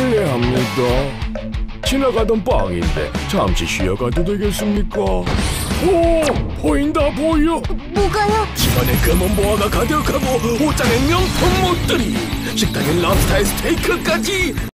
실례합니다. 지나가던 빵인데 잠시 쉬어가도 되겠습니까? 오, 보인다 보여. 뭐가요? 집안에 검은 보화가 뭐 가득하고 옷장에 명품 옷들이 식당에 랍스타의 스테이크까지